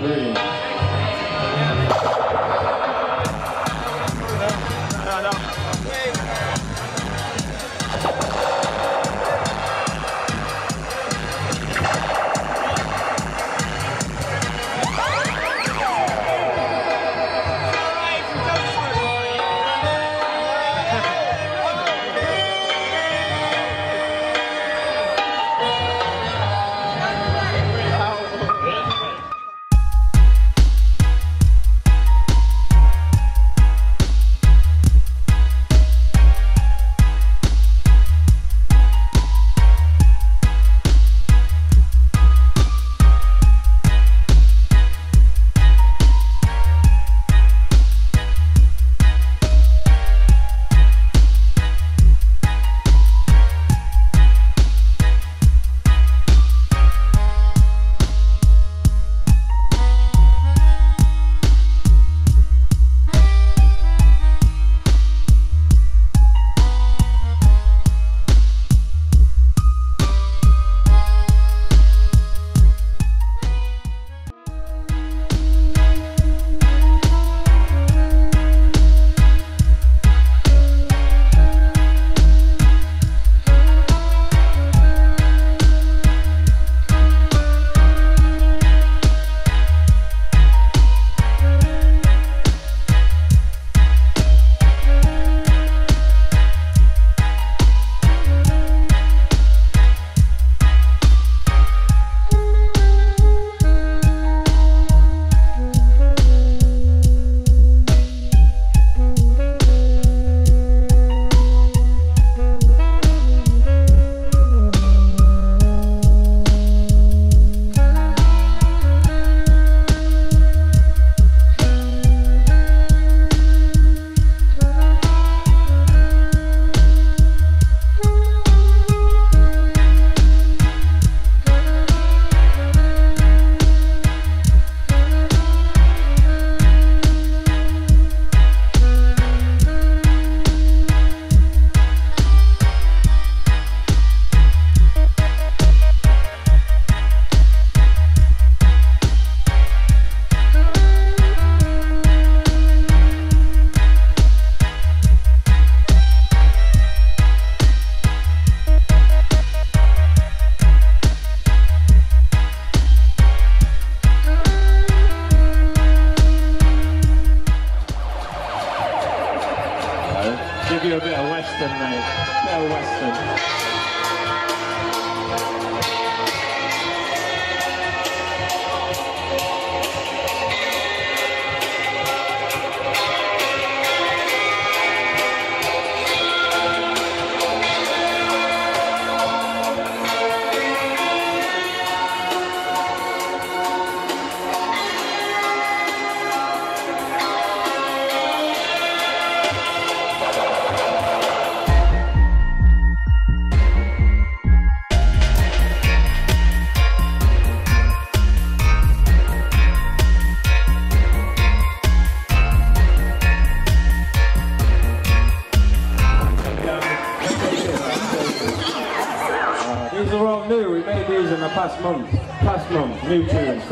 green?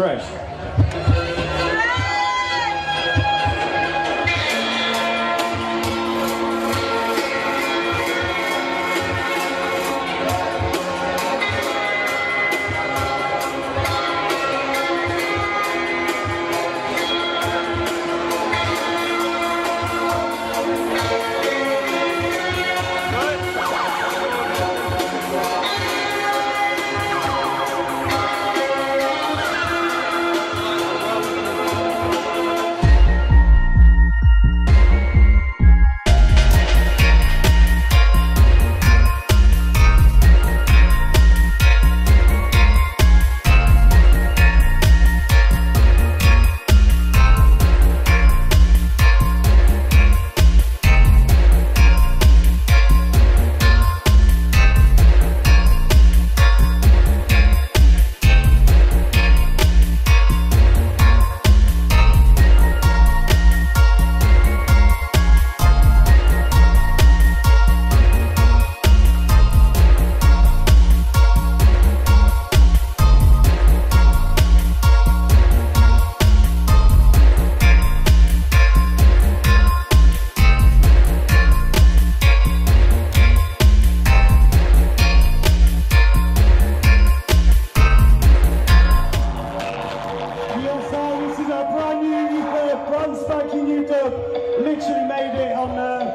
fresh.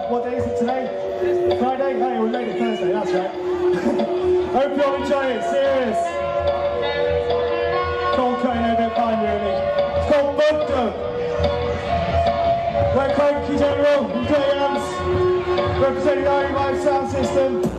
What day is it today? Friday? Hey, we made it Thursday, that's right. Hope you all enjoy it, serious. Cold cutting a bit fine, really. It's called Bugdug. We're Cranky General, and Dutty Hands. Representing the Irie Vibes Sound System.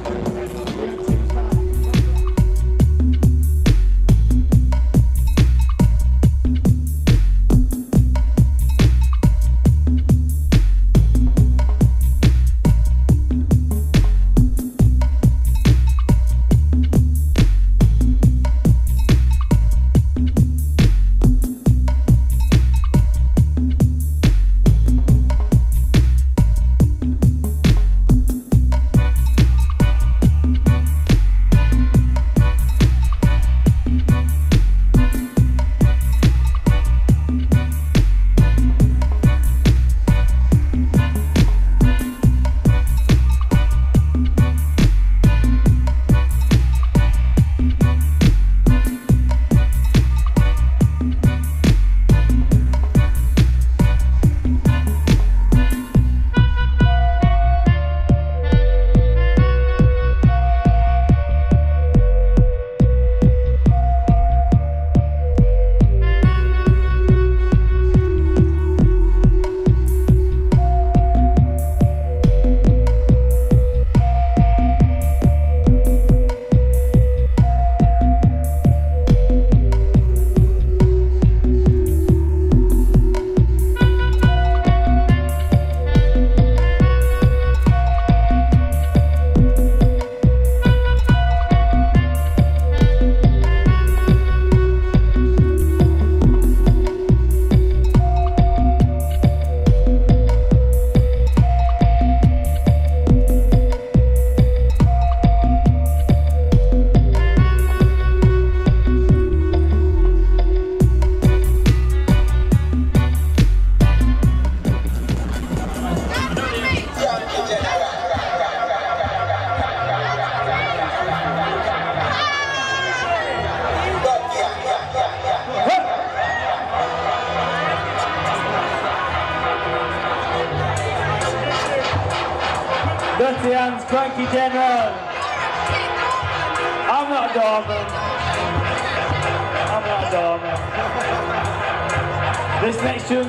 This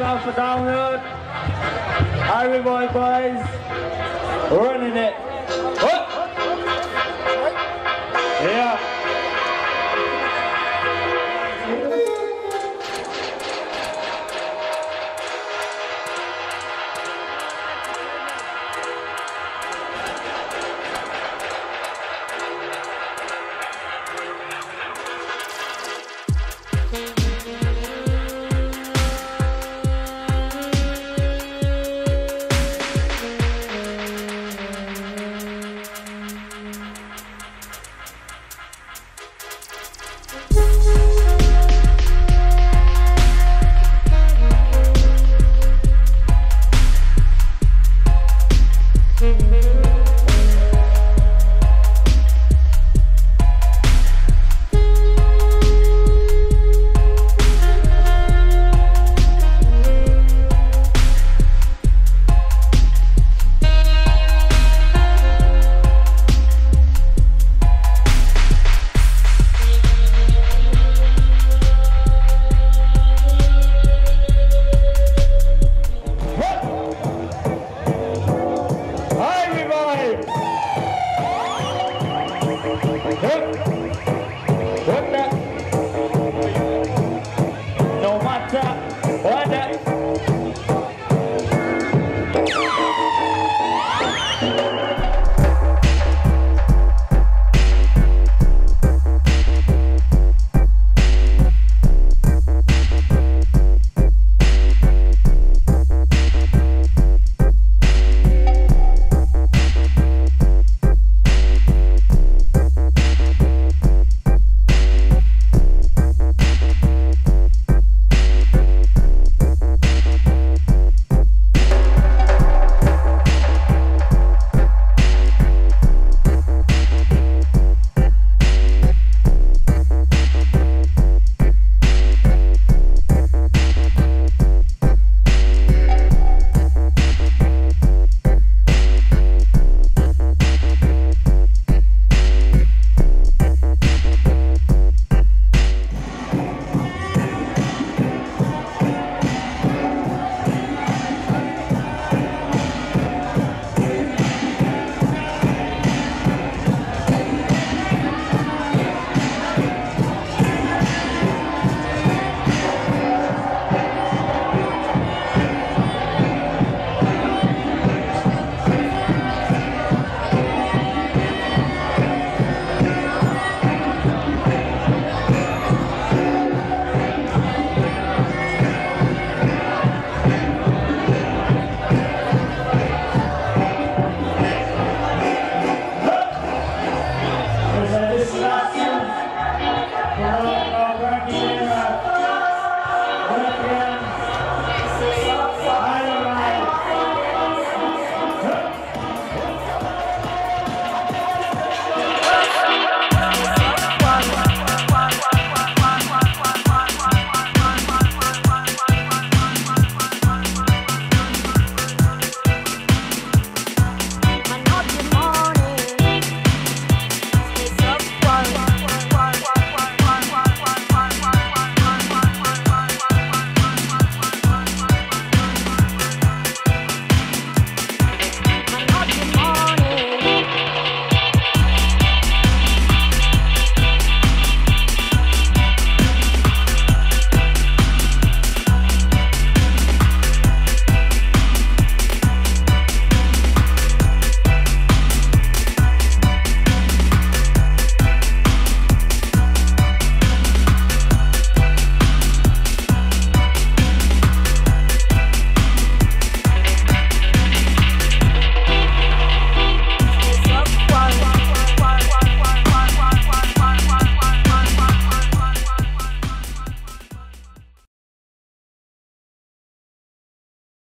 aplauso, dá